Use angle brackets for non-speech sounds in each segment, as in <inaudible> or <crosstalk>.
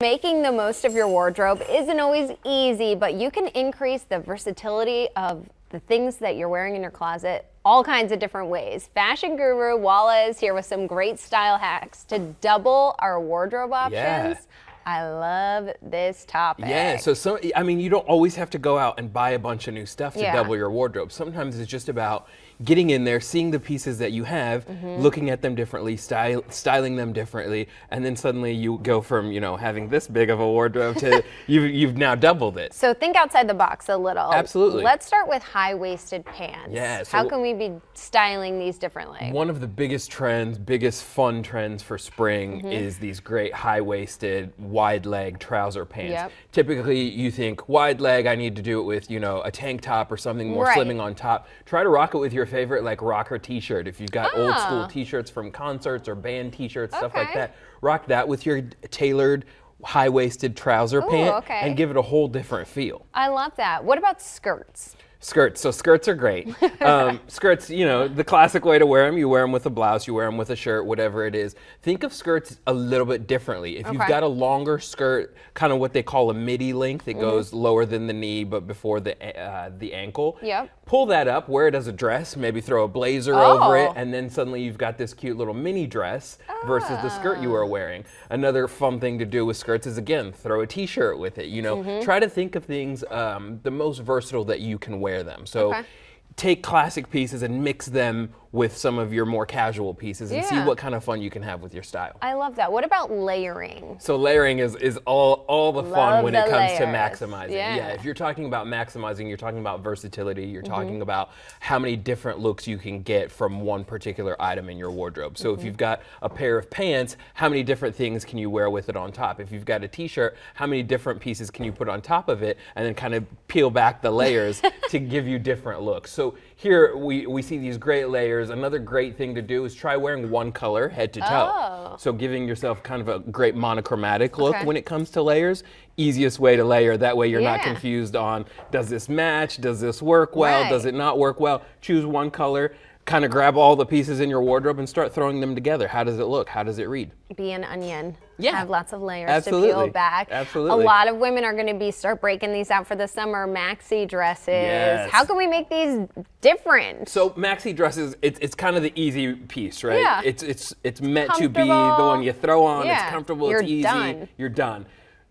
Making the most of your wardrobe isn't always easy, but you can increase the versatility of the things that you're wearing in your closet all kinds of different ways. Fashion guru Wlaa is here with some great style hacks to double our wardrobe options. Yeah. I love this topic. Yeah, so some, I mean, you don't always have to go out and buy a bunch of new stuff to Yeah. double your wardrobe. Sometimes it's just about getting in there, seeing the pieces that you have, Mm-hmm. looking at them differently, style, styling them differently, and then suddenly you go from, you know, having this big of a wardrobe to <laughs> you've, you've now doubled it. So think outside the box a little. Absolutely. Let's start with high-waisted pants. Yeah, How can we be styling these differently? One of the biggest trends, biggest fun trends for spring Mm-hmm. is these great high-waisted, wide-leg trouser pants. Yep. Typically, you think wide leg, I need to do it with, you know, a tank top or something more Right. slimming on top. Try to rock it with your favorite like rocker t-shirt. If you've got old school Oh. t-shirts from concerts or band t-shirts, stuff like that, rock that with your tailored high-waisted trouser pant okay. and give it a whole different feel. I love that. What about skirts? Skirts. So skirts are great. <laughs> Um, skirts, you know, the classic way to wear them. You wear them with a blouse. You wear them with a shirt, whatever it is. Think of skirts a little bit differently. If you've got a longer skirt, kind of what they call a midi length, it Mm-hmm. goes lower than the knee but before the uh, the ankle. Yep. Pull that up, wear it as a dress. Maybe throw a blazer over it, Oh. and then suddenly you've got this cute little mini dress versus the skirt you are Ah. wearing. Another fun thing to do with skirts is again throw a t-shirt with it. You know, Mm-hmm. try to think of things um, the most versatile that you can wear them. So Okay. Take classic pieces and mix them with some of your more casual pieces and see what kind of fun you can have with your style. I love that. What about layering? So layering is, is all, all the fun Love when it the comes to layers. maximizing. Yeah. if you're talking about maximizing, you're talking about versatility, you're Mm-hmm. talking about how many different looks you can get from one particular item in your wardrobe. So Mm-hmm. if you've got a pair of pants, how many different things can you wear with it on top? If you've got a t-shirt, how many different pieces can you put on top of it and then kind of peel back the layers <laughs> to give you different looks. So here we, we see these great layers. Another great thing to do is try wearing one color head to toe. Oh. So giving yourself kind of a great monochromatic look Okay. when it comes to layers. Easiest way to layer. That way you're not confused on does this match? Does this work well? Does it not work well? Choose one color. Kind of grab all the pieces in your wardrobe and start throwing them together. How does it look? How does it read? Be an onion. Yeah. Have lots of layers to peel back. Absolutely. A lot of women are going to be start breaking these out for the summer maxi dresses. Yes. How can we make these different? So maxi dresses, it's, it's kind of the easy piece, right? Yeah. It's it's it's meant to be the one you throw on. Yeah. It's comfortable. You're it's easy. done. You're done.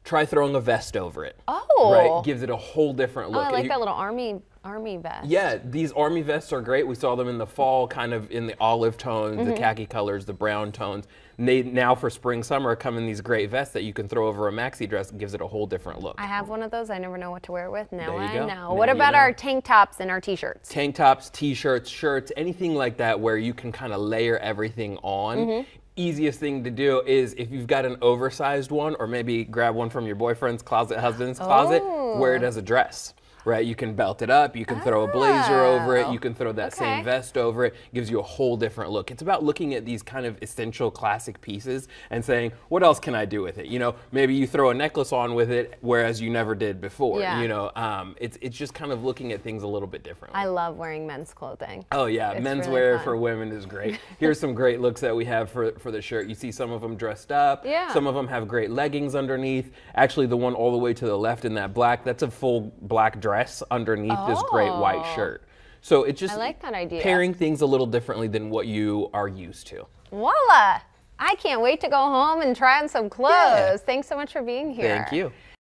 Try throwing a vest over it. Oh. Right. Gives it a whole different oh, look. I like you- that little army army vest. Yeah, these army vests are great. We saw them in the fall, kind of in the olive tones, Mm-hmm. the khaki colors, the brown tones. And they now for spring summer come in these great vests that you can throw over a maxi dress and gives it a whole different look. I have one of those. I never know what to wear with. Now There you I go. know. Now What about know. our tank tops and our t-shirts? Tank tops, t-shirts, shirts, anything like that where you can kind of layer everything on. Mm-hmm. Easiest thing to do is if you've got an oversized one or maybe grab one from your boyfriend's closet, husband's closet, wear it Oh. as a dress. Right, you can belt it up, you can throw a blazer over it, Oh, you can throw that okay. same vest over it, gives you a whole different look. It's about looking at these kind of essential classic pieces and saying, what else can I do with it? You know, maybe you throw a necklace on with it, whereas you never did before. Yeah. You know, um, it's it's just kind of looking at things a little bit differently. I love wearing men's clothing. Oh yeah, It's menswear really for women is great. <laughs> Here's some great looks that we have for, for the shirt. You see some of them dressed up. Yeah. Some of them have great leggings underneath. Actually, the one all the way to the left in that black, that's a full black dress underneath this great white Oh. shirt. So it's just I like that idea. pairing things a little differently than what you are used to. Voila! I can't wait to go home and try on some clothes. Thanks so much for being here. Thank you.